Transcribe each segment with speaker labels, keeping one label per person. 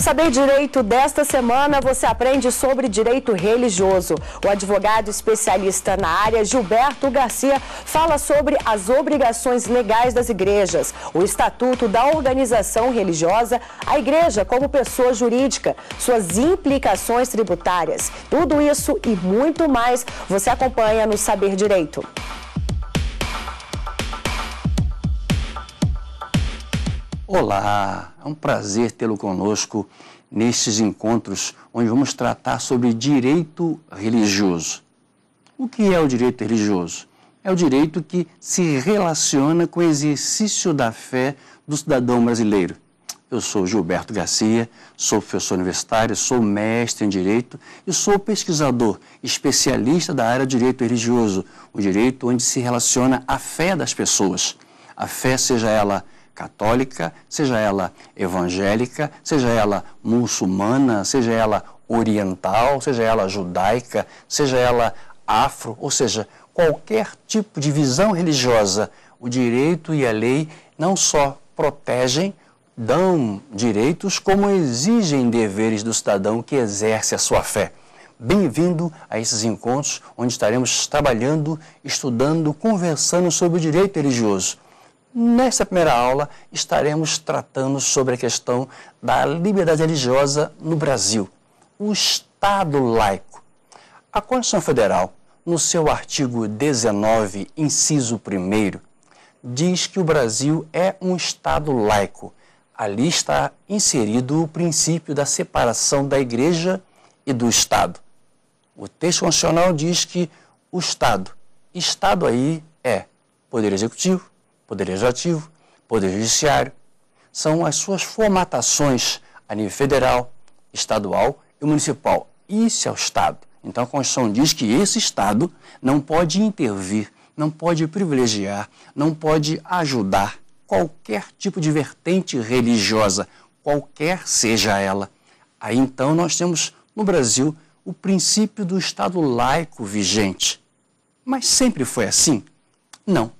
Speaker 1: No Saber Direito desta semana, você aprende sobre direito religioso. O advogado especialista na área, Gilberto Garcia, fala sobre as obrigações legais das igrejas, o estatuto da organização religiosa, a igreja como pessoa jurídica, suas implicações tributárias. Tudo isso e muito mais você acompanha no Saber Direito.
Speaker 2: Olá, é um prazer tê-lo conosco nestes encontros onde vamos tratar sobre direito religioso. O que é o direito religioso? É o direito que se relaciona com o exercício da fé do cidadão brasileiro. Eu sou Gilberto Garcia, sou professor universitário, sou mestre em Direito e sou pesquisador, especialista da área de Direito Religioso, o direito onde se relaciona a fé das pessoas. A fé, seja ela católica, seja ela evangélica, seja ela muçulmana, seja ela oriental, seja ela judaica, seja ela afro, ou seja, qualquer tipo de visão religiosa, o direito e a lei não só protegem, dão direitos, como exigem deveres do cidadão que exerce a sua fé. Bem-vindo a esses encontros onde estaremos trabalhando, estudando, conversando sobre o direito religioso. Nessa primeira aula, estaremos tratando sobre a questão da liberdade religiosa no Brasil, o Estado laico. A Constituição Federal, no seu artigo 19, inciso 1, diz que o Brasil é um Estado laico. Ali está inserido o princípio da separação da Igreja e do Estado. O texto constitucional diz que o Estado, Estado aí é Poder Executivo, Poder Legislativo, Poder Judiciário, são as suas formatações a nível federal, estadual e municipal. Isso é o Estado. Então a Constituição diz que esse Estado não pode intervir, não pode privilegiar, não pode ajudar qualquer tipo de vertente religiosa, qualquer seja ela. Aí então nós temos no Brasil o princípio do Estado laico vigente. Mas sempre foi assim? Não.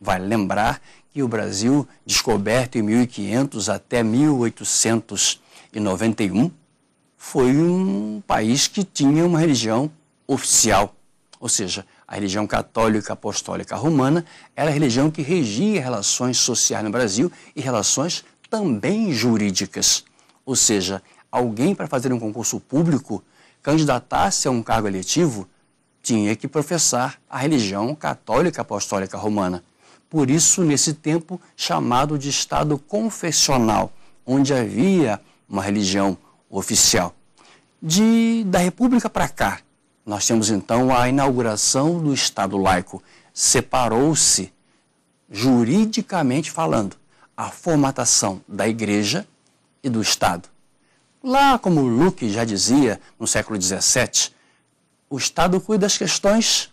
Speaker 2: Vale lembrar que o Brasil, descoberto em 1500 até 1891, foi um país que tinha uma religião oficial, ou seja, a religião católica apostólica romana era a religião que regia relações sociais no Brasil e relações também jurídicas. Ou seja, alguém para fazer um concurso público, candidatar-se a um cargo eletivo, tinha que professar a religião católica apostólica romana por isso, nesse tempo chamado de Estado confessional, onde havia uma religião oficial. De, da República para cá, nós temos então a inauguração do Estado laico. Separou-se, juridicamente falando, a formatação da Igreja e do Estado. Lá, como Luke já dizia no século XVII, o Estado cuida das questões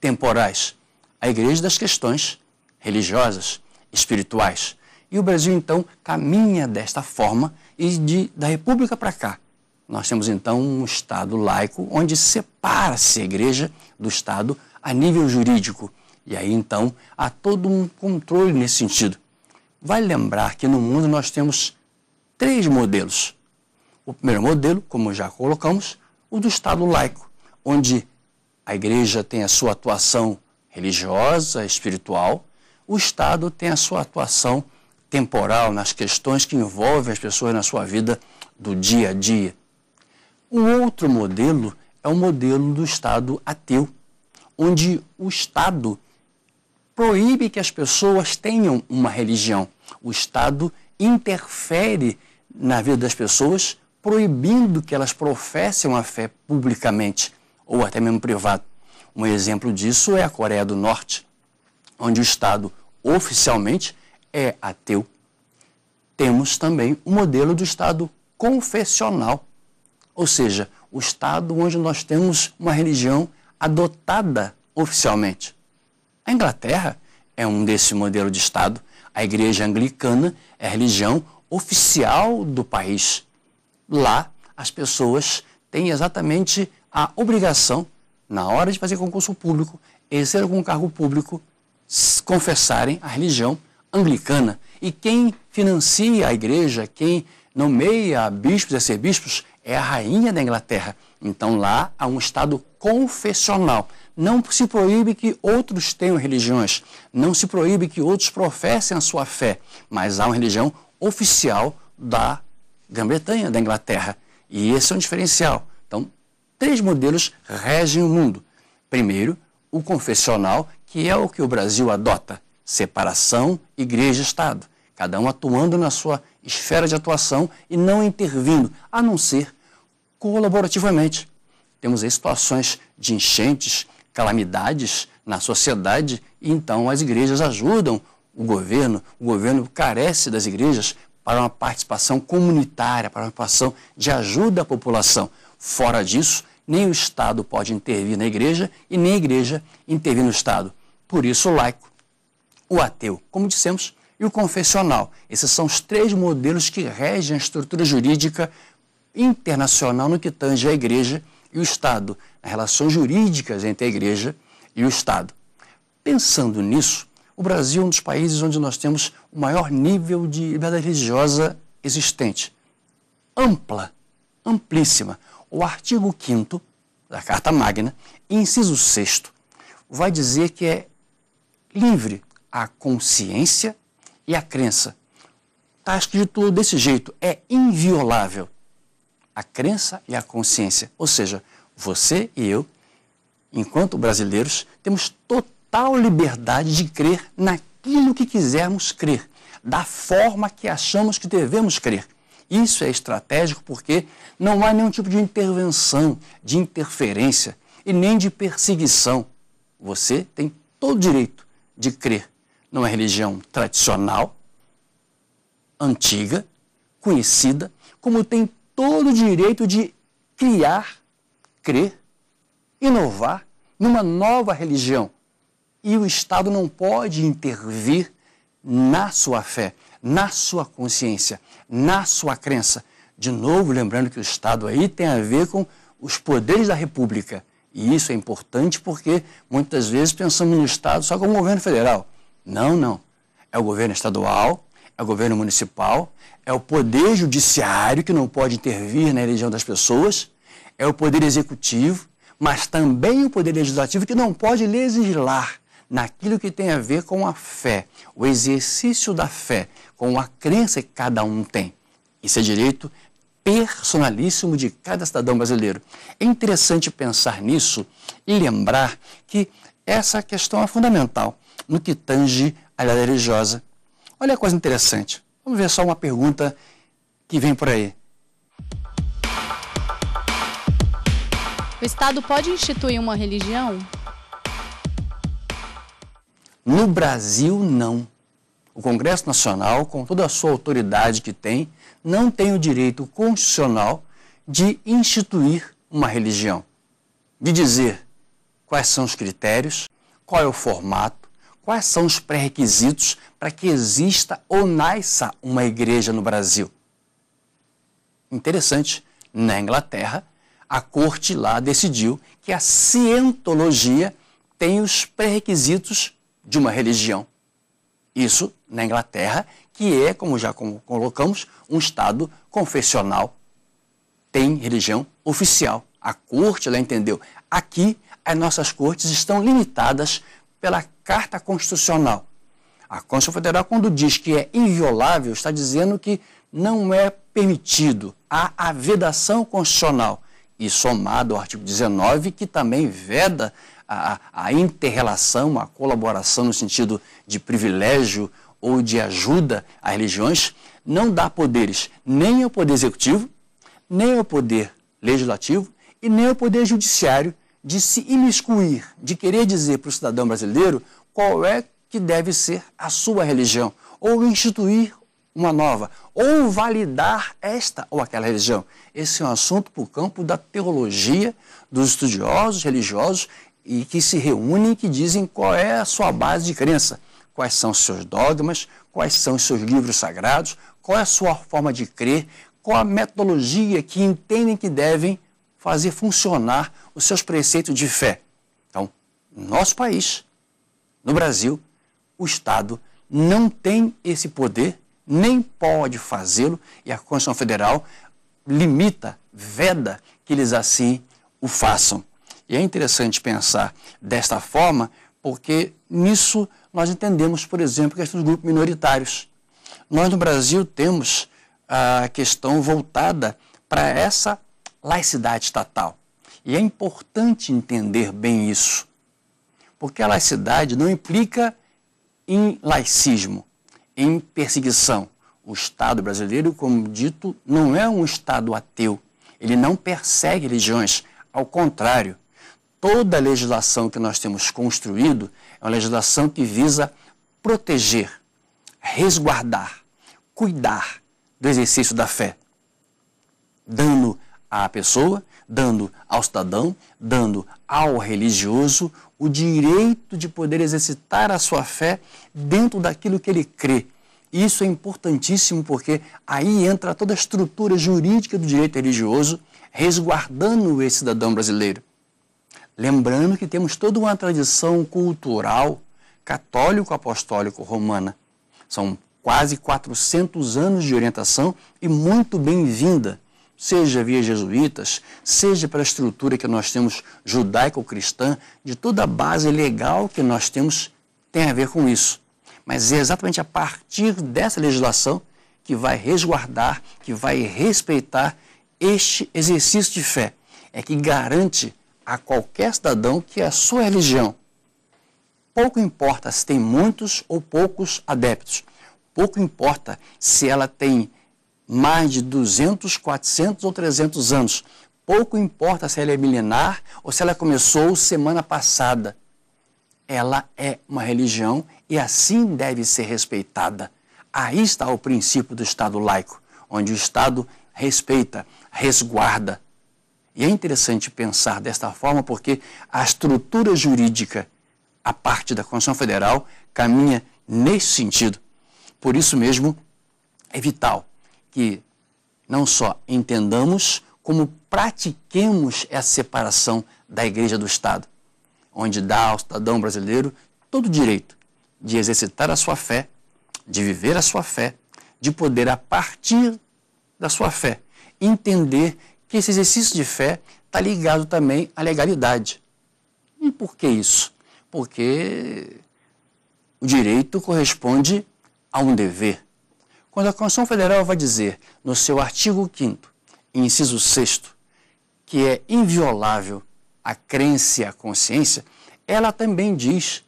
Speaker 2: temporais, a igreja das questões religiosas, espirituais. E o Brasil, então, caminha desta forma e de, da República para cá. Nós temos, então, um Estado laico onde separa-se a igreja do Estado a nível jurídico. E aí, então, há todo um controle nesse sentido. Vale lembrar que no mundo nós temos três modelos. O primeiro modelo, como já colocamos, o do Estado laico, onde a igreja tem a sua atuação religiosa, espiritual, o Estado tem a sua atuação temporal nas questões que envolvem as pessoas na sua vida do dia a dia. O outro modelo é o modelo do Estado ateu, onde o Estado proíbe que as pessoas tenham uma religião. O Estado interfere na vida das pessoas, proibindo que elas professem a fé publicamente ou até mesmo privado. Um exemplo disso é a Coreia do Norte, onde o Estado oficialmente é ateu. Temos também o modelo do Estado confessional, ou seja, o Estado onde nós temos uma religião adotada oficialmente. A Inglaterra é um desse modelo de Estado. A Igreja Anglicana é a religião oficial do país. Lá, as pessoas têm exatamente a obrigação na hora de fazer concurso público, exercer algum cargo público, confessarem a religião anglicana. E quem financia a igreja, quem nomeia bispos e arcebispos é a rainha da Inglaterra. Então lá há um Estado confessional. Não se proíbe que outros tenham religiões, não se proíbe que outros professem a sua fé, mas há uma religião oficial da Grã-Bretanha, da Inglaterra. E esse é um diferencial. Três modelos regem o mundo. Primeiro, o confessional, que é o que o Brasil adota: separação igreja-estado, cada um atuando na sua esfera de atuação e não intervindo, a não ser colaborativamente. Temos aí situações de enchentes, calamidades na sociedade, e então as igrejas ajudam o governo, o governo carece das igrejas para uma participação comunitária, para uma participação de ajuda à população. Fora disso, nem o Estado pode intervir na igreja e nem a igreja intervir no Estado. Por isso, o laico, o ateu, como dissemos, e o confessional. Esses são os três modelos que regem a estrutura jurídica internacional no que tange a igreja e o Estado, as relações jurídicas entre a igreja e o Estado. Pensando nisso, o Brasil é um dos países onde nós temos o maior nível de liberdade religiosa existente. Ampla, amplíssima. O artigo 5 da Carta Magna, inciso 6, vai dizer que é livre a consciência e a crença. Está escrito desse jeito, é inviolável. A crença e a consciência. Ou seja, você e eu, enquanto brasileiros, temos total liberdade de crer naquilo que quisermos crer, da forma que achamos que devemos crer. Isso é estratégico porque não há nenhum tipo de intervenção, de interferência e nem de perseguição. Você tem todo o direito de crer numa religião tradicional, antiga, conhecida, como tem todo o direito de criar, crer, inovar numa nova religião e o Estado não pode intervir na sua fé, na sua consciência, na sua crença. De novo, lembrando que o Estado aí tem a ver com os poderes da República. E isso é importante porque muitas vezes pensamos no Estado só como governo federal. Não, não. É o governo estadual, é o governo municipal, é o poder judiciário que não pode intervir na eleição das pessoas, é o poder executivo, mas também o poder legislativo que não pode legislar naquilo que tem a ver com a fé, o exercício da fé, com a crença que cada um tem. Isso é direito personalíssimo de cada cidadão brasileiro. É interessante pensar nisso e lembrar que essa questão é fundamental no que tange a lei religiosa. Olha a coisa interessante. Vamos ver só uma pergunta que vem por aí.
Speaker 3: O Estado pode instituir uma religião?
Speaker 2: No Brasil, não. O Congresso Nacional, com toda a sua autoridade que tem, não tem o direito constitucional de instituir uma religião, de dizer quais são os critérios, qual é o formato, quais são os pré-requisitos para que exista ou nasça uma igreja no Brasil. Interessante, na Inglaterra, a corte lá decidiu que a cientologia tem os pré-requisitos de uma religião. Isso na Inglaterra, que é, como já colocamos, um Estado confessional. Tem religião oficial. A corte, ela entendeu. Aqui, as nossas cortes estão limitadas pela Carta Constitucional. A Constituição Federal, quando diz que é inviolável, está dizendo que não é permitido. Há a vedação constitucional. E somado ao artigo 19, que também veda a, a interrelação, a colaboração no sentido de privilégio ou de ajuda a religiões, não dá poderes nem ao Poder Executivo, nem ao Poder Legislativo e nem ao Poder Judiciário de se imiscuir, de querer dizer para o cidadão brasileiro qual é que deve ser a sua religião, ou instituir uma nova, ou validar esta ou aquela religião. Esse é um assunto para o campo da teologia, dos estudiosos religiosos e que se reúnem e que dizem qual é a sua base de crença, quais são os seus dogmas, quais são os seus livros sagrados, qual é a sua forma de crer, qual a metodologia que entendem que devem fazer funcionar os seus preceitos de fé. Então, no nosso país, no Brasil, o Estado não tem esse poder nem pode fazê-lo e a Constituição Federal limita, veda que eles assim o façam. E é interessante pensar desta forma, porque nisso nós entendemos, por exemplo, a questão dos grupos minoritários. Nós no Brasil temos a questão voltada para essa laicidade estatal. E é importante entender bem isso, porque a laicidade não implica em laicismo, em perseguição. O Estado brasileiro, como dito, não é um Estado ateu. Ele não persegue religiões. Ao contrário, toda a legislação que nós temos construído é uma legislação que visa proteger, resguardar, cuidar do exercício da fé, dando à pessoa, dando ao cidadão, dando ao religioso o direito de poder exercitar a sua fé dentro daquilo que ele crê. Isso é importantíssimo porque aí entra toda a estrutura jurídica do direito religioso, resguardando esse cidadão brasileiro. Lembrando que temos toda uma tradição cultural católico-apostólico romana. São quase 400 anos de orientação e muito bem-vinda seja via jesuítas, seja pela estrutura que nós temos judaico-cristã, de toda a base legal que nós temos, tem a ver com isso. Mas é exatamente a partir dessa legislação que vai resguardar, que vai respeitar este exercício de fé. É que garante a qualquer cidadão que a sua religião, pouco importa se tem muitos ou poucos adeptos, pouco importa se ela tem mais de 200, 400 ou 300 anos. Pouco importa se ela é milenar ou se ela começou semana passada. Ela é uma religião e assim deve ser respeitada. Aí está o princípio do Estado laico, onde o Estado respeita, resguarda. E é interessante pensar desta forma porque a estrutura jurídica, a parte da Constituição Federal, caminha nesse sentido. Por isso mesmo, é vital que não só entendamos, como pratiquemos essa separação da igreja do Estado, onde dá ao cidadão brasileiro todo o direito de exercitar a sua fé, de viver a sua fé, de poder, a partir da sua fé, entender que esse exercício de fé está ligado também à legalidade. E por que isso? Porque o direito corresponde a um dever. Quando a Constituição Federal vai dizer, no seu artigo 5, inciso 6, que é inviolável a crença e a consciência, ela também diz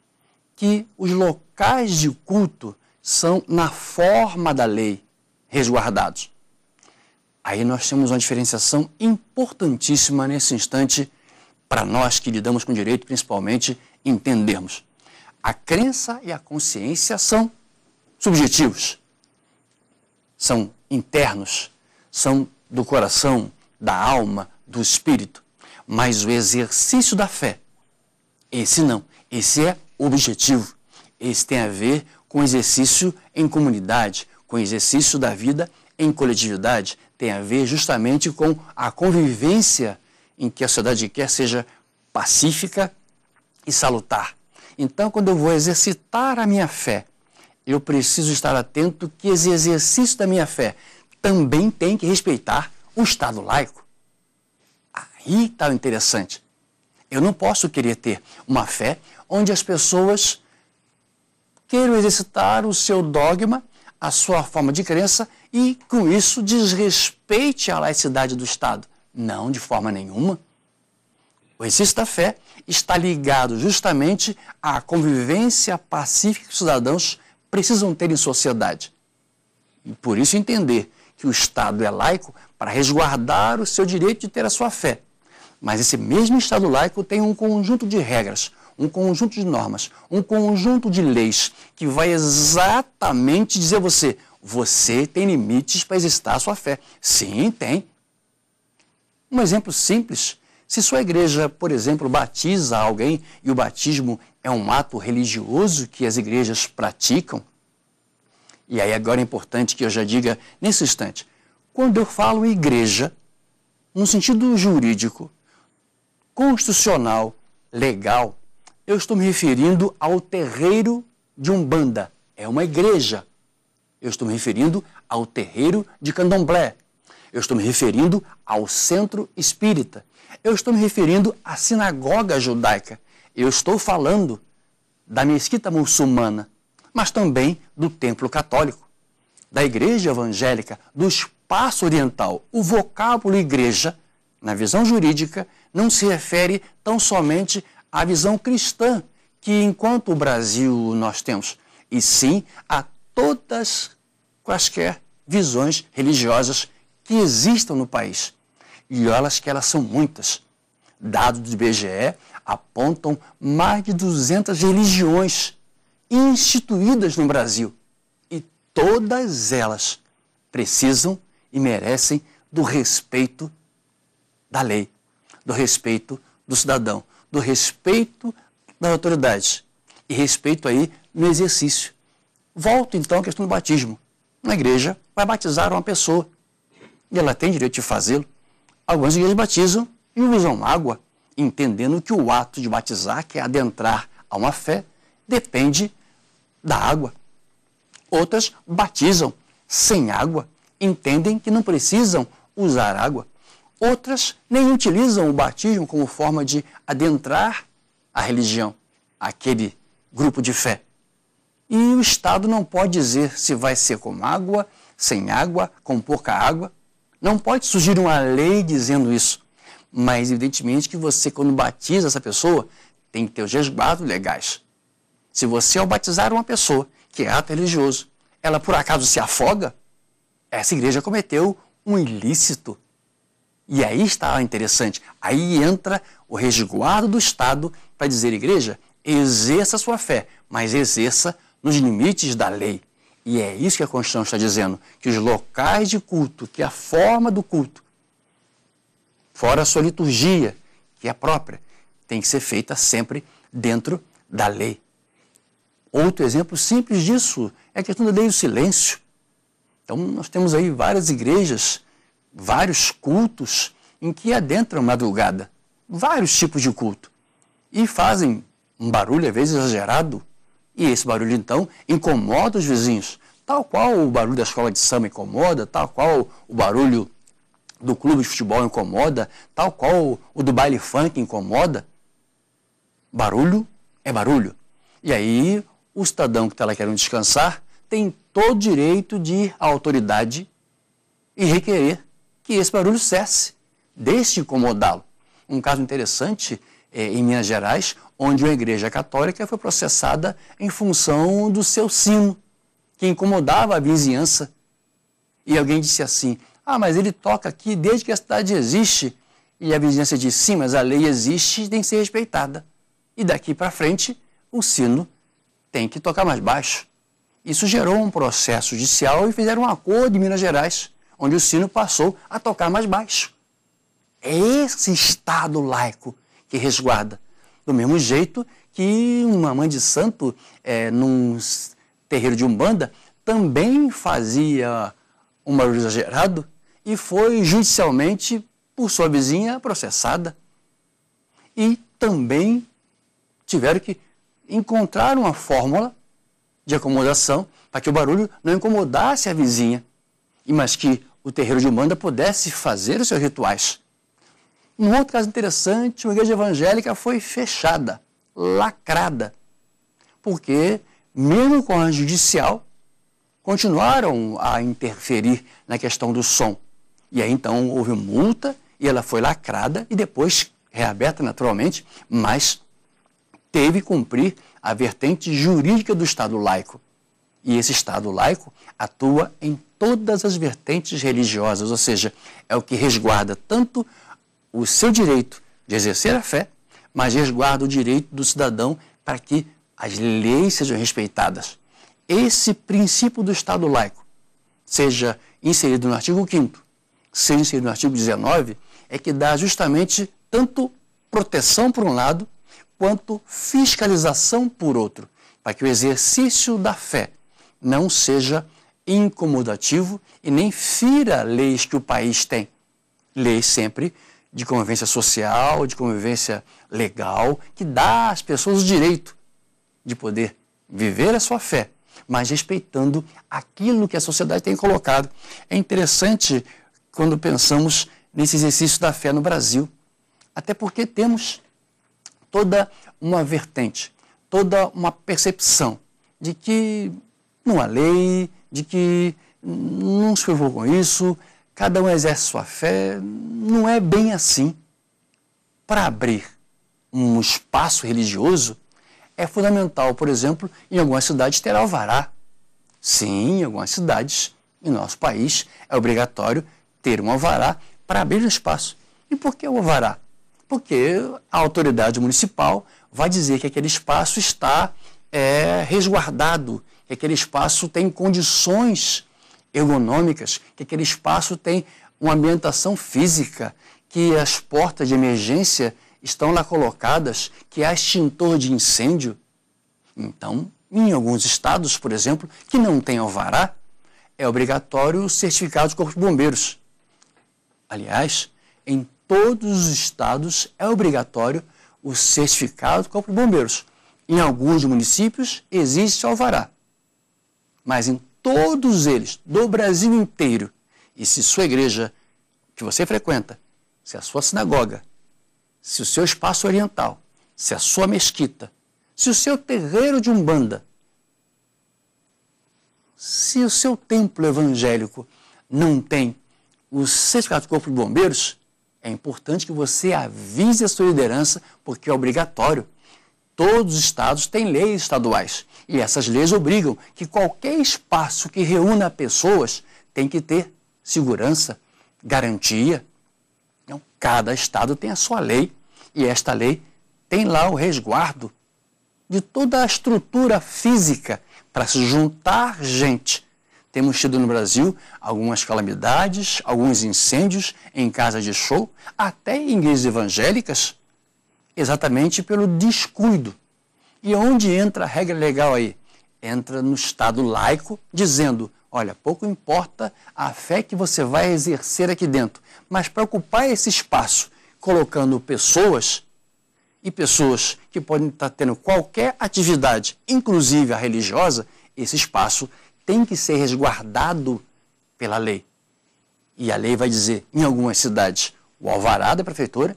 Speaker 2: que os locais de culto são, na forma da lei, resguardados. Aí nós temos uma diferenciação importantíssima nesse instante para nós que lidamos com direito, principalmente, entendermos. A crença e a consciência são subjetivos são internos, são do coração, da alma, do espírito. Mas o exercício da fé, esse não, esse é objetivo. Esse tem a ver com exercício em comunidade, com exercício da vida em coletividade, tem a ver justamente com a convivência em que a sociedade quer seja pacífica e salutar. Então, quando eu vou exercitar a minha fé eu preciso estar atento que esse exercício da minha fé também tem que respeitar o Estado laico. Aí está o interessante. Eu não posso querer ter uma fé onde as pessoas queiram exercitar o seu dogma, a sua forma de crença e, com isso, desrespeite a laicidade do Estado. Não, de forma nenhuma. O exercício da fé está ligado justamente à convivência pacífica dos cidadãos precisam ter em sociedade. E por isso entender que o Estado é laico para resguardar o seu direito de ter a sua fé. Mas esse mesmo Estado laico tem um conjunto de regras, um conjunto de normas, um conjunto de leis que vai exatamente dizer a você: você tem limites para exercitar a sua fé. Sim, tem. Um exemplo simples: se sua igreja, por exemplo, batiza alguém e o batismo é um ato religioso que as igrejas praticam. E aí agora é importante que eu já diga nesse instante, quando eu falo igreja, no sentido jurídico, constitucional, legal, eu estou me referindo ao terreiro de Umbanda. É uma igreja. Eu estou me referindo ao terreiro de Candomblé. Eu estou me referindo ao centro espírita. Eu estou me referindo à sinagoga judaica. Eu estou falando da mesquita muçulmana, mas também do templo católico, da igreja evangélica, do espaço oriental. O vocábulo igreja, na visão jurídica, não se refere tão somente à visão cristã que, enquanto o Brasil nós temos, e sim a todas quaisquer visões religiosas que existam no país. E elas que elas são muitas. Dados do IBGE apontam mais de 200 religiões instituídas no Brasil. E todas elas precisam e merecem do respeito da lei, do respeito do cidadão, do respeito das autoridades e respeito aí no exercício. Volto então à questão do batismo. Na igreja vai batizar uma pessoa e ela tem direito de fazê-lo. Algumas igrejas batizam e usam água, entendendo que o ato de batizar, que é adentrar a uma fé, depende da água. Outras batizam sem água, entendem que não precisam usar água. Outras nem utilizam o batismo como forma de adentrar a religião, aquele grupo de fé. E o Estado não pode dizer se vai ser com água, sem água, com pouca água. Não pode surgir uma lei dizendo isso. Mas, evidentemente, que você, quando batiza essa pessoa, tem que ter os resguardos legais. Se você, ao batizar uma pessoa que é ato religioso, ela por acaso se afoga, essa igreja cometeu um ilícito. E aí está interessante. Aí entra o resguardo do Estado para dizer, igreja, exerça a sua fé, mas exerça nos limites da lei. E é isso que a Constituição está dizendo, que os locais de culto, que a forma do culto, fora a sua liturgia, que é própria, tem que ser feita sempre dentro da lei. Outro exemplo simples disso é a questão da lei do silêncio. Então, nós temos aí várias igrejas, vários cultos em que adentram madrugada, vários tipos de culto, e fazem um barulho, às vezes exagerado, e esse barulho, então, incomoda os vizinhos, tal qual o barulho da escola de samba incomoda, tal qual o barulho do clube de futebol incomoda, tal qual o do baile funk incomoda. Barulho é barulho. E aí, o cidadão que está lá querendo descansar tem todo direito de ir à autoridade e requerer que esse barulho cesse, deixe de incomodá-lo. Um caso interessante é, em Minas Gerais, onde uma igreja católica foi processada em função do seu sino, que incomodava a vizinhança. E alguém disse assim: Ah, mas ele toca aqui desde que a cidade existe. E a vizinhança disse: Sim, mas a lei existe e tem que ser respeitada. E daqui para frente, o sino tem que tocar mais baixo. Isso gerou um processo judicial e fizeram um acordo em Minas Gerais, onde o sino passou a tocar mais baixo. É esse Estado laico que resguarda do mesmo jeito que uma mãe de santo, é, num terreiro de Umbanda, também fazia um barulho exagerado e foi judicialmente, por sua vizinha, processada. E também tiveram que encontrar uma fórmula de acomodação para que o barulho não incomodasse a vizinha, mas que o terreiro de Umbanda pudesse fazer os seus rituais. Um outro caso interessante, uma igreja evangélica foi fechada, lacrada, porque, mesmo com a judicial, continuaram a interferir na questão do som. E aí então houve multa e ela foi lacrada e depois reaberta naturalmente, mas teve que cumprir a vertente jurídica do Estado laico. E esse Estado laico atua em todas as vertentes religiosas, ou seja, é o que resguarda tanto o seu direito de exercer a fé, mas resguarda o direito do cidadão para que as leis sejam respeitadas. Esse princípio do Estado laico, seja inserido no artigo 5 seja inserido no artigo 19, é que dá justamente tanto proteção por um lado, quanto fiscalização por outro, para que o exercício da fé não seja incomodativo e nem fira leis que o país tem. Leis sempre de convivência social, de convivência legal, que dá às pessoas o direito de poder viver a sua fé mas respeitando aquilo que a sociedade tem colocado. É interessante quando pensamos nesse exercício da fé no Brasil, até porque temos toda uma vertente, toda uma percepção de que não há lei, de que não se preocupa com isso, cada um exerce sua fé. Não é bem assim. Para abrir um espaço religioso, é fundamental, por exemplo, em algumas cidades ter alvará. Sim, em algumas cidades, em nosso país, é obrigatório ter um alvará para abrir o espaço. E por que o alvará? Porque a autoridade municipal vai dizer que aquele espaço está é, resguardado, que aquele espaço tem condições ergonômicas, que aquele espaço tem uma ambientação física, que as portas de emergência estão lá colocadas, que há extintor de incêndio. Então, em alguns estados, por exemplo, que não tem alvará, é obrigatório o certificado de Corpo de Bombeiros. Aliás, em todos os estados é obrigatório o certificado do Corpo de Bombeiros. Em alguns municípios existe alvará. Mas em todos eles, do Brasil inteiro, e se sua igreja que você frequenta, se a sua sinagoga, se o seu espaço oriental, se a sua mesquita, se o seu terreiro de umbanda, se o seu templo evangélico não tem o certificado do Corpo de Bombeiros, é importante que você avise a sua liderança, porque é obrigatório. Todos os estados têm leis estaduais e essas leis obrigam que qualquer espaço que reúna pessoas tem que ter segurança, garantia. Então, cada estado tem a sua lei e esta lei tem lá o resguardo de toda a estrutura física para se juntar gente temos tido no Brasil algumas calamidades, alguns incêndios em casas de show, até em igrejas evangélicas, exatamente pelo descuido. E onde entra a regra legal aí? Entra no Estado laico, dizendo: olha, pouco importa a fé que você vai exercer aqui dentro, mas para ocupar esse espaço, colocando pessoas e pessoas que podem estar tendo qualquer atividade, inclusive a religiosa, esse espaço tem que ser resguardado pela lei. E a lei vai dizer, em algumas cidades, o alvará da prefeitura,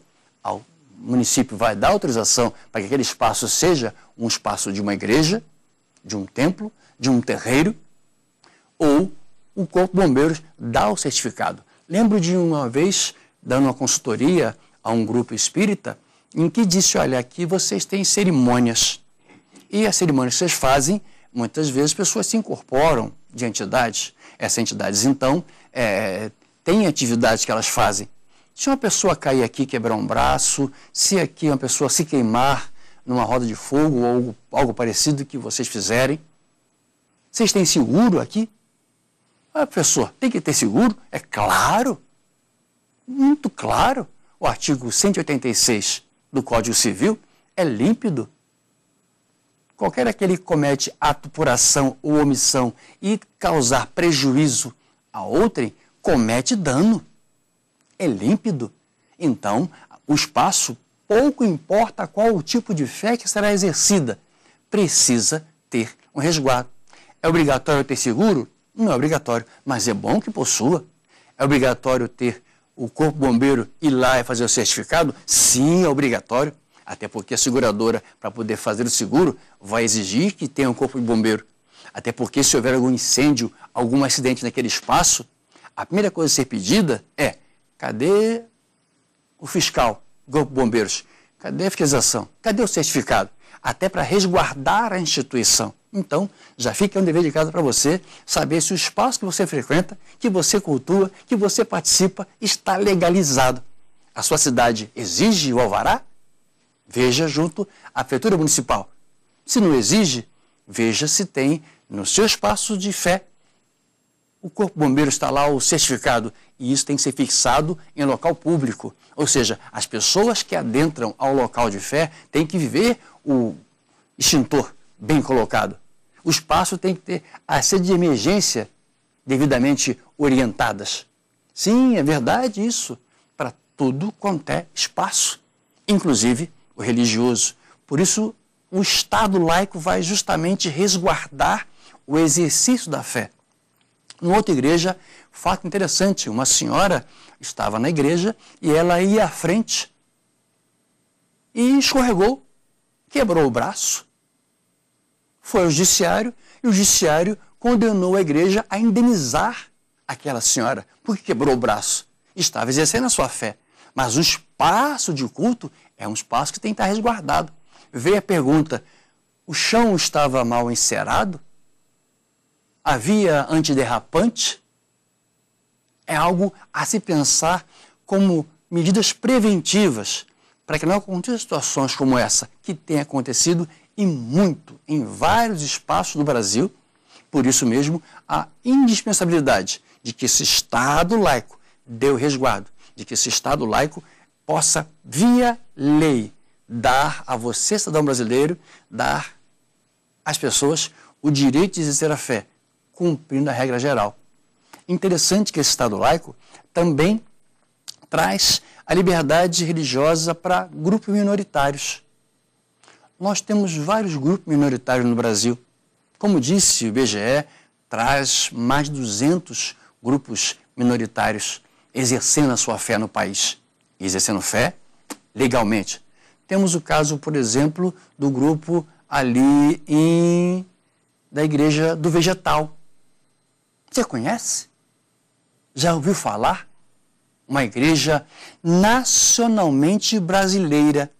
Speaker 2: município vai dar autorização para que aquele espaço seja um espaço de uma igreja, de um templo, de um terreiro, ou o Corpo de Bombeiros dá o certificado. Lembro de uma vez dando uma consultoria a um grupo espírita em que disse: olha, aqui vocês têm cerimônias. E as cerimônias que vocês fazem muitas vezes pessoas se incorporam de entidades. Essas entidades, então, é, têm atividades que elas fazem. Se uma pessoa cair aqui, quebrar um braço, se aqui uma pessoa se queimar numa roda de fogo ou algo, algo parecido que vocês fizerem, vocês têm seguro aqui? Ah, professor, tem que ter seguro? É claro, muito claro. O artigo 186 do Código Civil é límpido qualquer aquele que comete ato por ação ou omissão e causar prejuízo a outrem, comete dano. É límpido. Então, o espaço, pouco importa qual o tipo de fé que será exercida, precisa ter um resguardo. É obrigatório ter seguro? Não é obrigatório, mas é bom que possua. É obrigatório ter o corpo bombeiro ir lá e fazer o certificado? Sim, é obrigatório. Até porque a seguradora, para poder fazer o seguro, vai exigir que tenha um corpo de bombeiro. Até porque se houver algum incêndio, algum acidente naquele espaço, a primeira coisa a ser pedida é: cadê o fiscal, o corpo de bombeiros? Cadê a fiscalização? Cadê o certificado? Até para resguardar a instituição. Então, já fica um dever de casa para você saber se o espaço que você frequenta, que você cultua, que você participa, está legalizado. A sua cidade exige o alvará? Veja junto à prefeitura municipal. Se não exige, veja se tem no seu espaço de fé. O Corpo Bombeiro está lá o certificado e isso tem que ser fixado em local público. Ou seja, as pessoas que adentram ao local de fé têm que viver o extintor bem colocado. O espaço tem que ter as sedes de emergência devidamente orientadas. Sim, é verdade isso. Para tudo quanto é espaço, inclusive o religioso. Por isso, o Estado laico vai justamente resguardar o exercício da fé. Em outra igreja, fato interessante, uma senhora estava na igreja e ela ia à frente e escorregou, quebrou o braço. Foi ao judiciário e o judiciário condenou a igreja a indenizar aquela senhora porque quebrou o braço. Estava exercendo a sua fé. Mas o espaço de culto é um espaço que tem que estar resguardado. Veio a pergunta: o chão estava mal encerado? Havia antiderrapante? É algo a se pensar como medidas preventivas para que não aconteçam situações como essa, que tem acontecido e muito em vários espaços do Brasil. Por isso mesmo, a indispensabilidade de que esse Estado laico dê o resguardo, de que esse Estado laico possa, via lei, dar a você, cidadão brasileiro, dar às pessoas o direito de exercer a fé, cumprindo a regra geral. Interessante que esse Estado laico também traz a liberdade religiosa para grupos minoritários. Nós temos vários grupos minoritários no Brasil. Como disse o IBGE, traz mais de 200 grupos minoritários exercendo a sua fé no país. Exercendo fé legalmente. Temos o caso, por exemplo, do grupo ali em, da Igreja do Vegetal. Você conhece? Já ouviu falar? Uma igreja nacionalmente brasileira,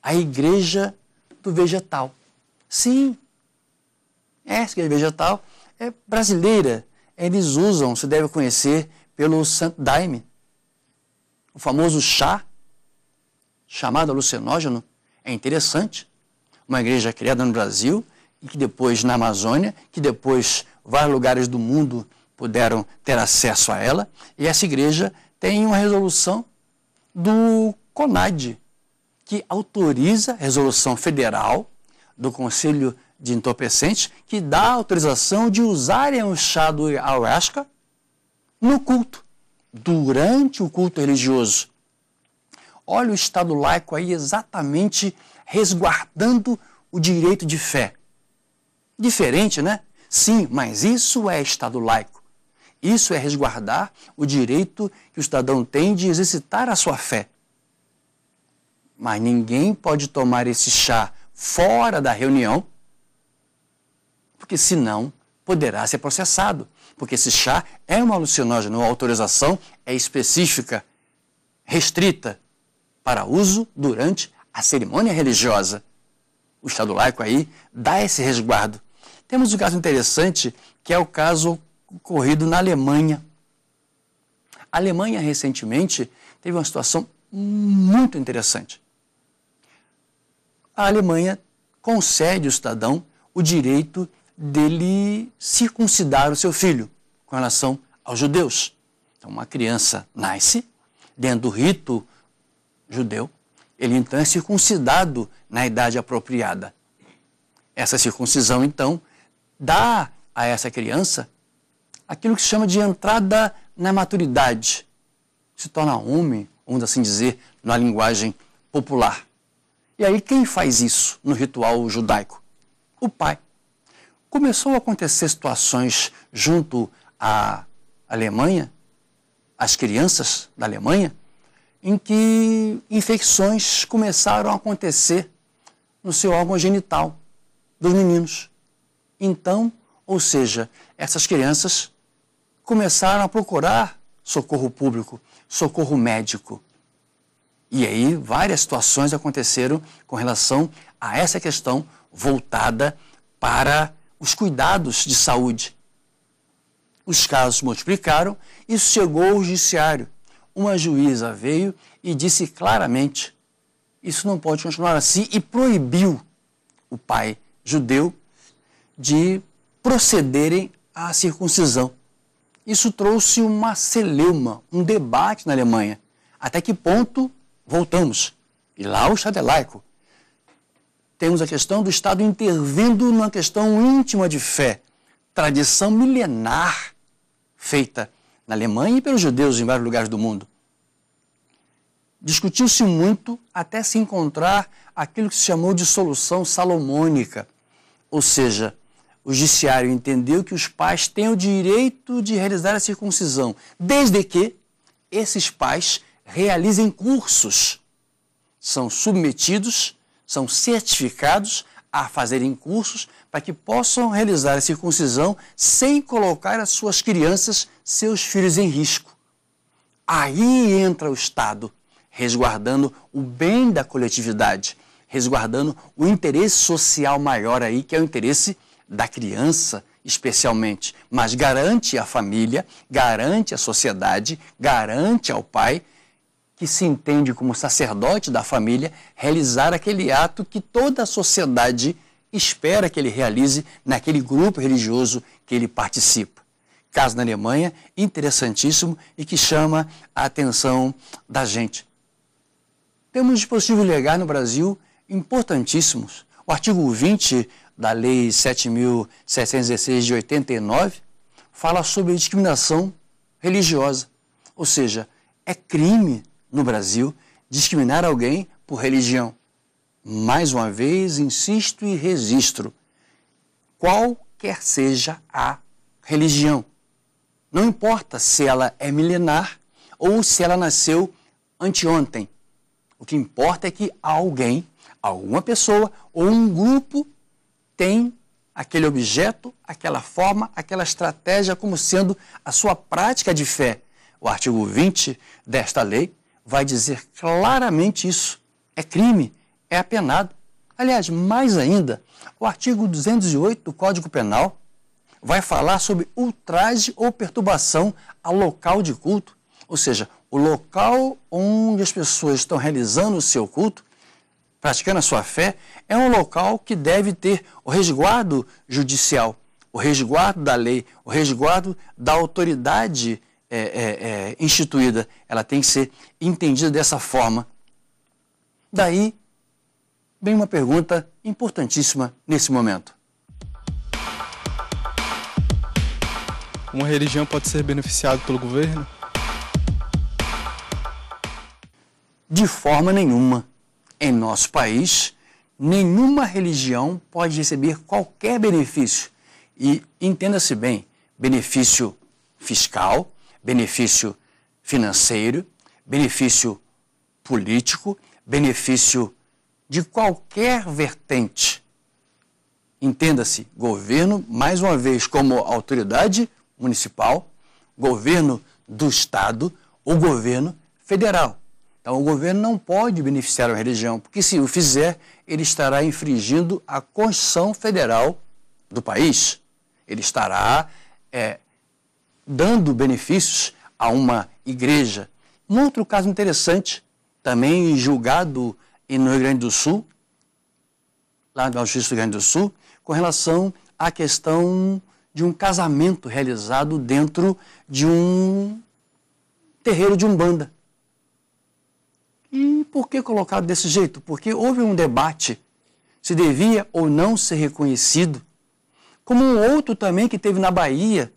Speaker 2: a Igreja do Vegetal. Sim, essa igreja vegetal é brasileira. Eles usam, se deve conhecer, pelo Santo Daime, o famoso chá, chamado alucinógeno. É interessante. Uma igreja criada no Brasil e que depois na Amazônia, que depois vários lugares do mundo puderam ter acesso a ela. E essa igreja tem uma resolução do CONAD, que autoriza a resolução federal do Conselho de Entorpecentes, que dá autorização de usarem o chá do ayahuasca no culto, durante o culto religioso. Olha o Estado laico aí exatamente resguardando o direito de fé. Diferente, né? Sim, mas isso é Estado laico. Isso é resguardar o direito que o cidadão tem de exercitar a sua fé. Mas ninguém pode tomar esse chá fora da reunião, porque senão poderá ser processado porque esse chá é um alucinógeno, a autorização é específica, restrita para uso durante a cerimônia religiosa. O Estado laico aí dá esse resguardo. Temos um caso interessante, que é o caso ocorrido na Alemanha. A Alemanha, recentemente, teve uma situação muito interessante. A Alemanha concede ao cidadão o direito dele circuncidar o seu filho com relação aos judeus. Então, uma criança nasce dentro do rito judeu, ele então é circuncidado na idade apropriada. Essa circuncisão, então, dá a essa criança aquilo que se chama de entrada na maturidade. Se torna homem, vamos assim dizer, na linguagem popular. E aí, quem faz isso no ritual judaico? O pai começou a acontecer situações junto à Alemanha, às crianças da Alemanha, em que infecções começaram a acontecer no seu órgão genital dos meninos. Então, ou seja, essas crianças começaram a procurar socorro público, socorro médico. E aí várias situações aconteceram com relação a essa questão voltada para os cuidados de saúde. Os casos multiplicaram, isso chegou ao judiciário. Uma juíza veio e disse claramente: isso não pode continuar assim e proibiu o pai judeu de procederem à circuncisão. Isso trouxe uma celeuma, um debate na Alemanha. Até que ponto voltamos? E lá o Estado é laico temos a questão do Estado intervindo numa questão íntima de fé, tradição milenar feita na Alemanha e pelos judeus em vários lugares do mundo. Discutiu-se muito até se encontrar aquilo que se chamou de solução salomônica, ou seja, o judiciário entendeu que os pais têm o direito de realizar a circuncisão, desde que esses pais realizem cursos. São submetidos, são certificados a fazerem cursos para que possam realizar a circuncisão sem colocar as suas crianças, seus filhos em risco. Aí entra o Estado, resguardando o bem da coletividade, resguardando o interesse social maior aí, que é o interesse da criança, especialmente, mas garante à família, garante à sociedade, garante ao pai que se entende como sacerdote da família realizar aquele ato que toda a sociedade espera que ele realize naquele grupo religioso que ele participa. Caso na Alemanha, interessantíssimo e que chama a atenção da gente. Temos dispositivos legais no Brasil importantíssimos. O artigo 20 da Lei 7.716 de 89 fala sobre discriminação religiosa. Ou seja, é crime no Brasil discriminar alguém por religião. Mais uma vez, insisto e registro: qualquer seja a religião. Não importa se ela é milenar ou se ela nasceu anteontem. O que importa é que alguém, alguma pessoa ou um grupo tem aquele objeto, aquela forma, aquela estratégia como sendo a sua prática de fé. O artigo 20 desta lei vai dizer claramente isso. É crime é apenado. Aliás, mais ainda, o artigo 208 do Código Penal vai falar sobre ultraje ou perturbação ao local de culto, ou seja, o local onde as pessoas estão realizando o seu culto, praticando a sua fé, é um local que deve ter o resguardo judicial, o resguardo da lei, o resguardo da autoridade é, é, é, instituída. Ela tem que ser entendida dessa forma. Daí Bem, uma pergunta importantíssima nesse momento.
Speaker 4: Uma religião pode ser beneficiada pelo governo?
Speaker 2: De forma nenhuma. Em nosso país, nenhuma religião pode receber qualquer benefício. E entenda-se bem: benefício fiscal, benefício financeiro, benefício político, benefício de qualquer vertente. Entenda-se, governo, mais uma vez, como autoridade municipal, governo do Estado ou governo federal. Então, o governo não pode beneficiar a religião, porque se o fizer, ele estará infringindo a Constituição Federal do país. Ele estará é, dando benefícios a uma igreja. Um outro caso interessante, também julgado no Rio Grande do Sul, lá na Justiça do Rio Grande do Sul, com relação à questão de um casamento realizado dentro de um terreiro de umbanda. E por que colocado desse jeito? Porque houve um debate se devia ou não ser reconhecido, como um outro também que teve na Bahia.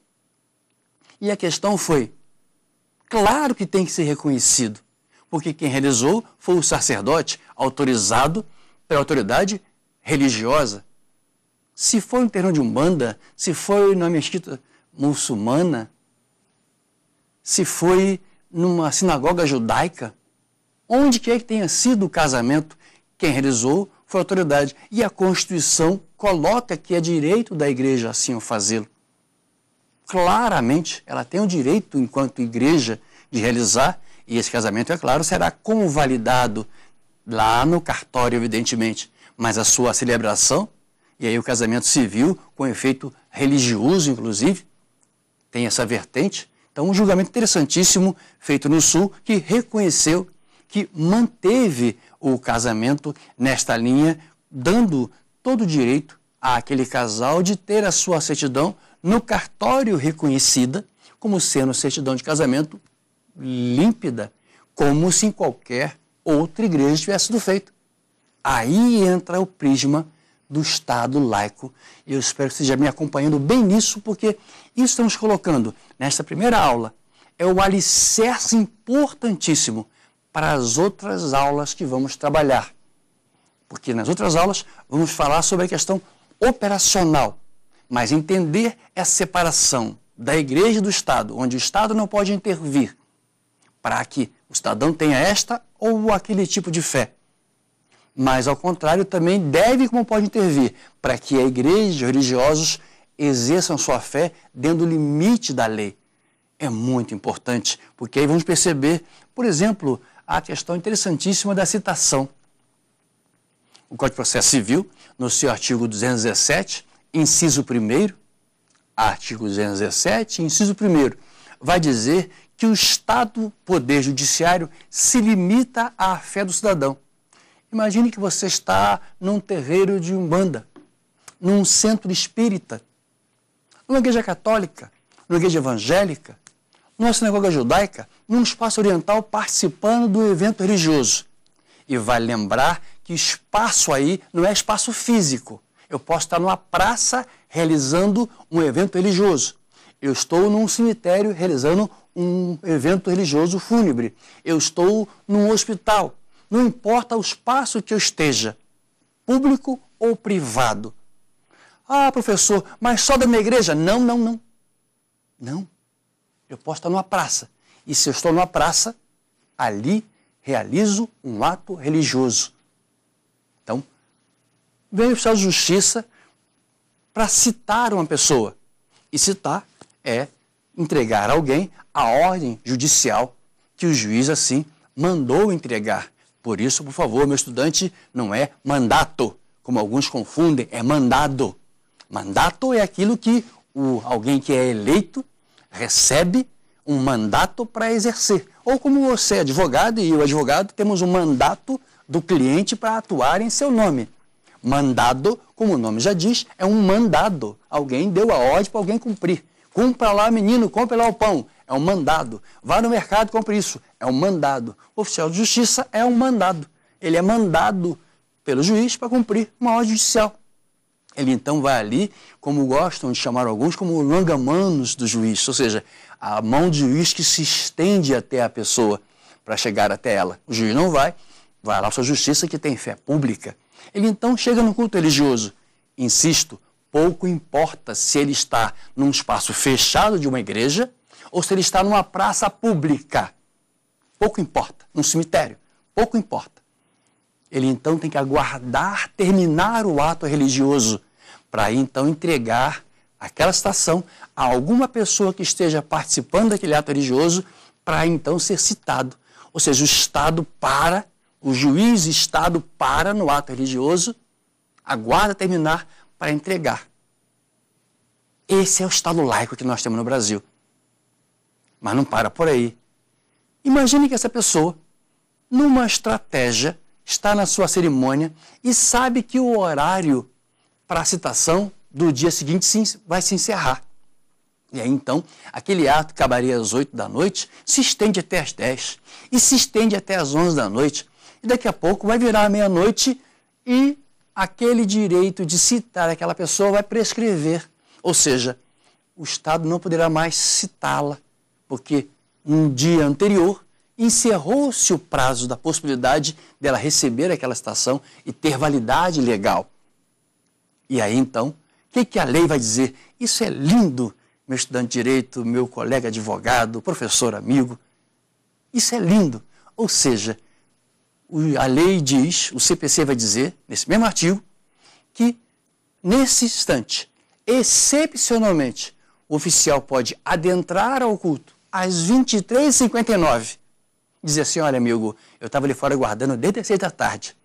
Speaker 2: E a questão foi: claro que tem que ser reconhecido porque quem realizou foi o sacerdote autorizado pela autoridade religiosa. Se foi no terreno de Umbanda, se foi numa mesquita muçulmana, se foi numa sinagoga judaica, onde quer que tenha sido o casamento, quem realizou foi a autoridade. E a Constituição coloca que é direito da igreja assim o fazê-lo. Claramente, ela tem o direito, enquanto igreja, de realizar e esse casamento, é claro, será convalidado lá no cartório, evidentemente. Mas a sua celebração, e aí o casamento civil, com efeito religioso, inclusive, tem essa vertente. Então, um julgamento interessantíssimo feito no Sul, que reconheceu que manteve o casamento nesta linha, dando todo o direito àquele casal de ter a sua certidão no cartório reconhecida como sendo certidão de casamento límpida, como se em qualquer outra igreja tivesse sido feito. Aí entra o prisma do Estado laico. Eu espero que você esteja me acompanhando bem nisso, porque isso estamos colocando nesta primeira aula é o alicerce importantíssimo para as outras aulas que vamos trabalhar. Porque nas outras aulas vamos falar sobre a questão operacional, Mas entender essa separação da igreja e do Estado, onde o Estado não pode intervir para que o cidadão tenha esta ou aquele tipo de fé. Mas, ao contrário, também deve, como pode intervir, para que a igreja, os religiosos, exerçam sua fé dentro do limite da lei. É muito importante, porque aí vamos perceber, por exemplo, a questão interessantíssima da citação. O Código de Processo Civil, no seu artigo 217, inciso 1, artigo 217, inciso 1, vai dizer que o Estado, poder judiciário, se limita à fé do cidadão. Imagine que você está num terreiro de Umbanda, num centro espírita, numa igreja católica, numa igreja evangélica, numa sinagoga judaica, num espaço oriental participando do evento religioso. E vai lembrar que espaço aí não é espaço físico. Eu posso estar numa praça realizando um evento religioso. Eu estou num cemitério realizando um evento religioso fúnebre. Eu estou num hospital. Não importa o espaço que eu esteja, público ou privado. Ah, professor, mas só da minha igreja? Não, não, não. Não. Eu posso estar numa praça. E se eu estou numa praça, ali realizo um ato religioso. Então, vem o oficial de justiça para citar uma pessoa. E citar é entregar a alguém a ordem judicial que o juiz assim mandou entregar. Por isso, por favor, meu estudante, não é mandato, como alguns confundem, é mandado. Mandato é aquilo que o, alguém que é eleito recebe um mandato para exercer. Ou como você é advogado e o advogado temos um mandato do cliente para atuar em seu nome. Mandado, como o nome já diz, é um mandado. Alguém deu a ordem para alguém cumprir. Cumpra lá, menino, compre lá o pão. É um mandado. Vá no mercado compre isso. É um mandado. O oficial de justiça é um mandado. Ele é mandado pelo juiz para cumprir uma ordem judicial. Ele então vai ali, como gostam de chamar alguns, como langamanos do juiz, ou seja, a mão do juiz que se estende até a pessoa para chegar até ela. O juiz não vai, vai lá sua justiça que tem fé pública. Ele então chega no culto religioso. Insisto, pouco importa se ele está num espaço fechado de uma igreja ou se ele está numa praça pública. Pouco importa. Num cemitério. Pouco importa. Ele então tem que aguardar terminar o ato religioso para então entregar aquela citação a alguma pessoa que esteja participando daquele ato religioso para então ser citado. Ou seja, o Estado para, o juiz Estado para no ato religioso, aguarda terminar para entregar. Esse é o Estado laico que nós temos no Brasil. Mas não para por aí. Imagine que essa pessoa, numa estratégia, está na sua cerimônia e sabe que o horário para a citação do dia seguinte vai se encerrar. E aí então, aquele ato que acabaria às 8 da noite se estende até às 10 e se estende até às 11 da noite. E daqui a pouco vai virar meia-noite e aquele direito de citar aquela pessoa vai prescrever. Ou seja, o Estado não poderá mais citá-la, porque um dia anterior encerrou-se o prazo da possibilidade dela receber aquela citação e ter validade legal. E aí então, o que, que a lei vai dizer? Isso é lindo, meu estudante de direito, meu colega advogado, professor amigo. Isso é lindo. Ou seja, a lei diz, o CPC vai dizer, nesse mesmo artigo, que nesse instante, excepcionalmente, o oficial pode adentrar ao culto às 23h59 dizer assim, olha amigo, eu estava ali fora guardando desde as 6 da tarde,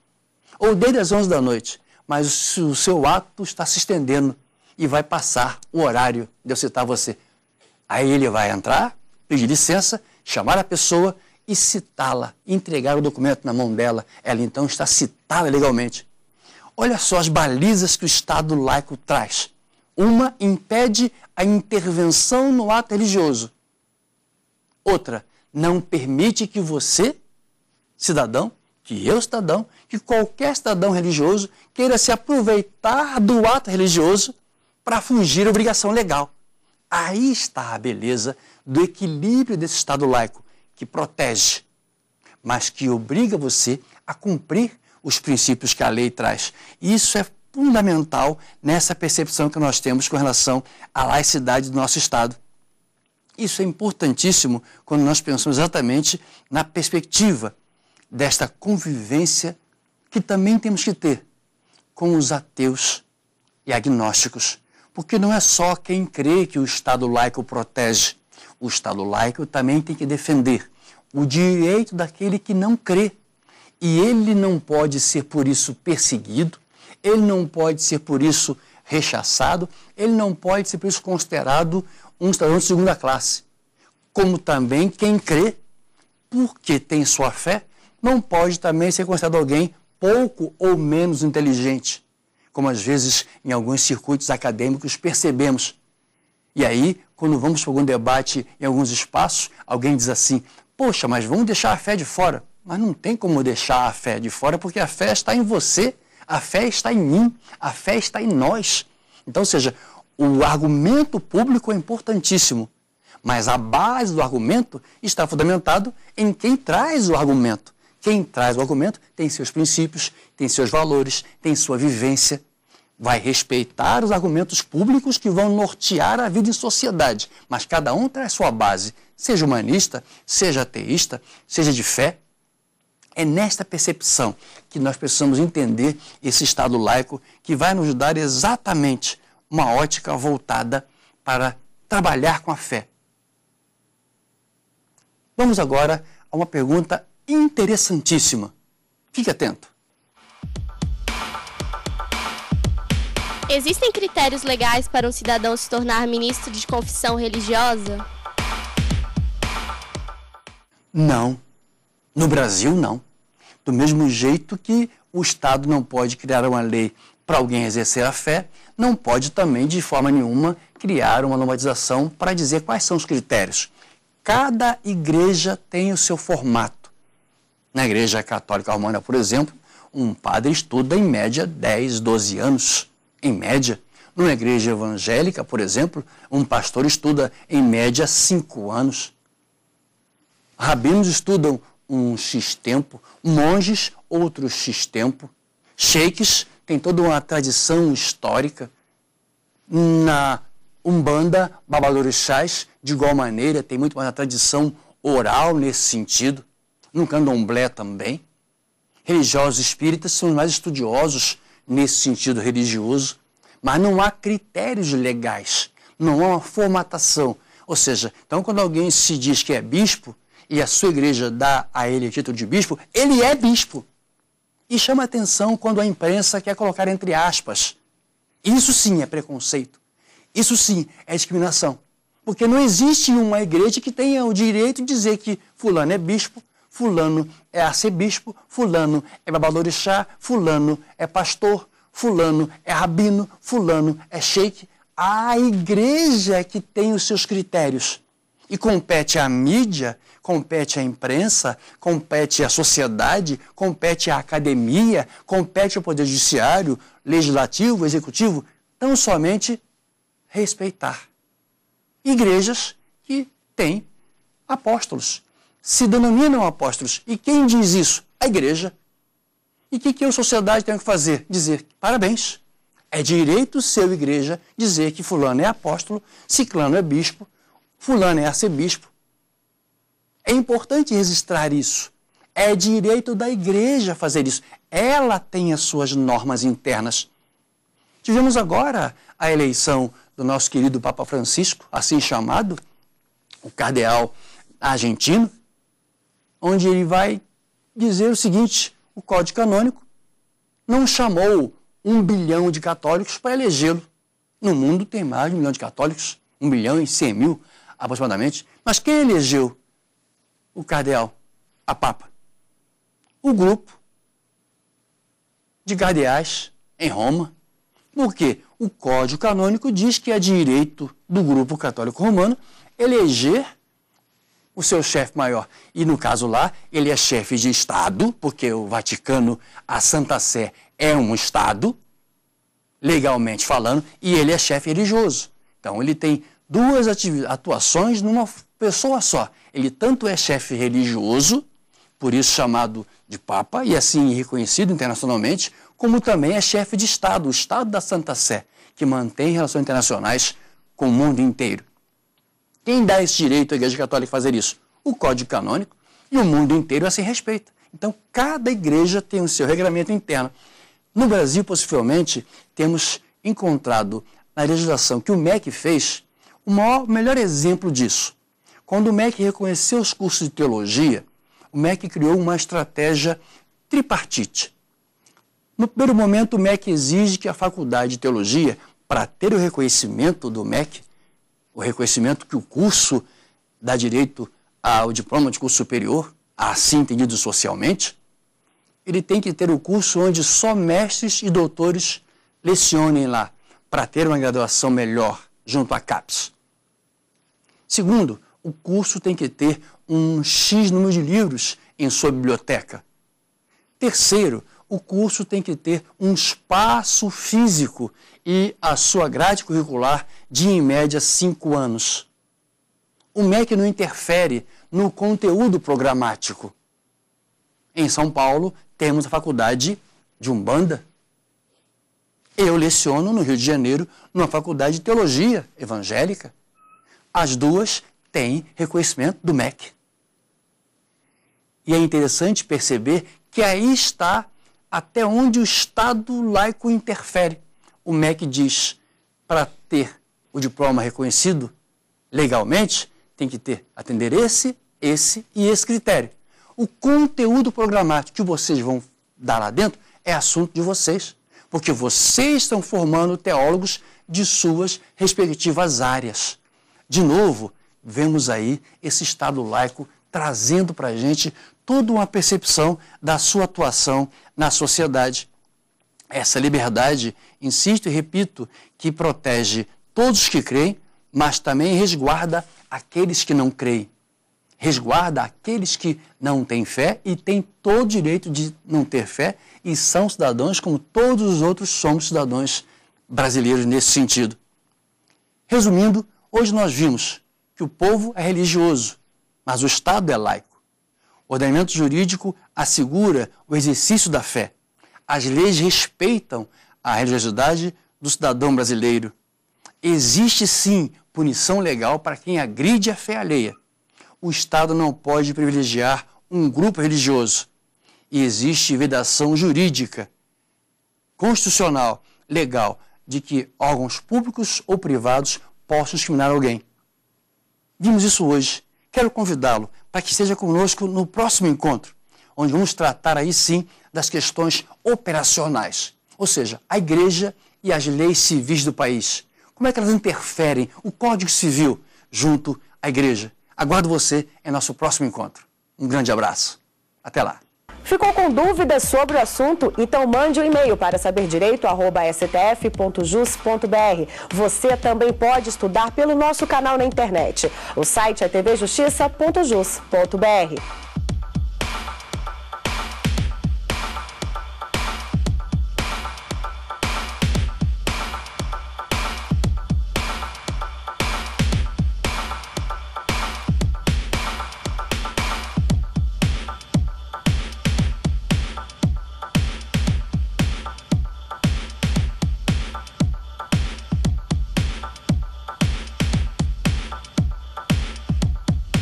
Speaker 2: ou desde as 11 da noite, mas o seu ato está se estendendo e vai passar o horário de eu citar você. Aí ele vai entrar, pedir licença, chamar a pessoa e citá-la, entregar o documento na mão dela. Ela então está citada legalmente. Olha só as balizas que o Estado laico traz. Uma impede a intervenção no ato religioso. Outra, não permite que você, cidadão, que eu, cidadão, que qualquer cidadão religioso queira se aproveitar do ato religioso para fugir à obrigação legal. Aí está a beleza do equilíbrio desse Estado laico, que protege, mas que obriga você a cumprir os princípios que a lei traz. Isso é fundamental nessa percepção que nós temos com relação à laicidade do nosso Estado. Isso é importantíssimo quando nós pensamos exatamente na perspectiva desta convivência que também temos que ter com os ateus e agnósticos. Porque não é só quem crê que o Estado laico protege. O Estado laico também tem que defender o direito daquele que não crê. E ele não pode ser por isso perseguido, ele não pode ser por isso rechaçado, ele não pode ser por isso considerado um cidadão de segunda classe. Como também quem crê, porque tem sua fé, não pode também ser considerado alguém pouco ou menos inteligente, como às vezes em alguns circuitos acadêmicos percebemos. E aí, quando vamos para algum debate em alguns espaços, alguém diz assim: Poxa, mas vamos deixar a fé de fora. Mas não tem como deixar a fé de fora, porque a fé está em você, a fé está em mim, a fé está em nós. Então, ou seja, o argumento público é importantíssimo, mas a base do argumento está fundamentado em quem traz o argumento. Quem traz o argumento tem seus princípios, tem seus valores, tem sua vivência, vai respeitar os argumentos públicos que vão nortear a vida em sociedade, mas cada um traz sua base, seja humanista, seja ateísta, seja de fé. É nesta percepção que nós precisamos entender esse Estado laico que vai nos dar exatamente uma ótica voltada para trabalhar com a fé. Vamos agora a uma pergunta interessantíssima. Fique atento.
Speaker 5: Existem critérios legais para um cidadão se tornar ministro de confissão religiosa?
Speaker 2: Não. No Brasil, não. Do mesmo jeito que o Estado não pode criar uma lei para alguém exercer a fé, não pode também, de forma nenhuma, criar uma normatização para dizer quais são os critérios. Cada igreja tem o seu formato. Na Igreja Católica Romana, por exemplo, um padre estuda em média 10, 12 anos, em média. Numa igreja evangélica, por exemplo, um pastor estuda em média 5 anos. Rabinos estudam um X tempo, monges outro X tempo, sheiks tem toda uma tradição histórica. Na Umbanda, Babalorixás, de igual maneira, tem muito mais tradição oral nesse sentido. No candomblé também. Religiosos espíritas são os mais estudiosos nesse sentido religioso, mas não há critérios legais, não há uma formatação. Ou seja, então quando alguém se diz que é bispo e a sua igreja dá a ele o título de bispo, ele é bispo. E chama atenção quando a imprensa quer colocar entre aspas. Isso sim é preconceito. Isso sim é discriminação. Porque não existe uma igreja que tenha o direito de dizer que fulano é bispo, fulano é arcebispo, fulano é babalorixá, fulano é pastor, fulano é rabino, fulano é sheik. A igreja que tem os seus critérios. E compete à mídia, compete à imprensa, compete à sociedade, compete à academia, compete ao Poder Judiciário, Legislativo, Executivo, tão somente respeitar. Igrejas que têm apóstolos, se denominam apóstolos. E quem diz isso? A igreja. E o que, que a sociedade tem que fazer? Dizer parabéns. É direito seu, igreja, dizer que fulano é apóstolo, ciclano é bispo, fulano é arcebispo. É importante registrar isso. É direito da igreja fazer isso. Ela tem as suas normas internas. Tivemos agora a eleição do nosso querido Papa Francisco, assim chamado, o cardeal argentino, onde ele vai dizer o seguinte: o Código Canônico não chamou um bilhão de católicos para elegê-lo. No mundo tem mais de um milhão de católicos, um bilhão e cem mil aproximadamente. Mas quem elegeu o cardeal, a Papa? O grupo de cardeais em Roma. Por quê? O Código Canônico diz que é direito do grupo católico romano eleger o seu chefe maior. E no caso lá, ele é chefe de Estado, porque o Vaticano, a Santa Sé, é um Estado, legalmente falando, e ele é chefe religioso. Então ele tem duas atuações numa pessoa só. Ele tanto é chefe religioso, por isso chamado de Papa, e assim reconhecido internacionalmente, como também é chefe de Estado, o Estado da Santa Sé, que mantém relações internacionais com o mundo inteiro. Quem dá esse direito à Igreja Católica fazer isso? O Código Canônico e o mundo inteiro assim respeita. Então, cada igreja tem o seu regramento interno. No Brasil, possivelmente, temos encontrado na legislação que o MEC fez o maior, melhor exemplo disso. Quando o MEC reconheceu os cursos de teologia, o MEC criou uma estratégia tripartite. No primeiro momento, o MEC exige que a faculdade de teologia, para ter o reconhecimento do MEC, o reconhecimento que o curso dá direito ao diploma de curso superior, assim entendido socialmente, ele tem que ter o curso onde só mestres e doutores lecionem lá, para ter uma graduação melhor junto à CAPES. Segundo, o curso tem que ter um X número de livros em sua biblioteca. Terceiro, o curso tem que ter um espaço físico e a sua grade curricular de, em média, cinco anos. O MEC não interfere no conteúdo programático. Em São Paulo, temos a faculdade de Umbanda. Eu leciono no Rio de Janeiro, numa faculdade de teologia evangélica. As duas têm reconhecimento do MEC. E é interessante perceber que aí está até onde o Estado laico interfere. O MEC diz, para ter o diploma reconhecido legalmente, tem que ter, atender esse, esse e esse critério. O conteúdo programático que vocês vão dar lá dentro é assunto de vocês, porque vocês estão formando teólogos de suas respectivas áreas. De novo, vemos aí esse Estado laico trazendo para a gente toda uma percepção da sua atuação na sociedade. Essa liberdade, insisto e repito, que protege todos que creem, mas também resguarda aqueles que não creem resguarda aqueles que não têm fé e têm todo o direito de não ter fé e são cidadãos como todos os outros somos cidadãos brasileiros nesse sentido. Resumindo, hoje nós vimos que o povo é religioso, mas o Estado é laico. O ordenamento jurídico assegura o exercício da fé. As leis respeitam a religiosidade do cidadão brasileiro. Existe sim punição legal para quem agride a fé alheia o Estado não pode privilegiar um grupo religioso. E existe vedação jurídica, constitucional, legal, de que órgãos públicos ou privados possam discriminar alguém. Vimos isso hoje. Quero convidá-lo para que esteja conosco no próximo encontro, onde vamos tratar aí sim das questões operacionais, ou seja, a igreja e as leis civis do país. Como é que elas interferem, o Código Civil, junto à igreja? Aguardo você em nosso próximo encontro. Um grande abraço. Até lá.
Speaker 1: Ficou com dúvidas sobre o assunto? Então mande um e-mail para saberdireito.stf.jus.br. Você também pode estudar pelo nosso canal na internet. O site é tvjustiça.jus.br.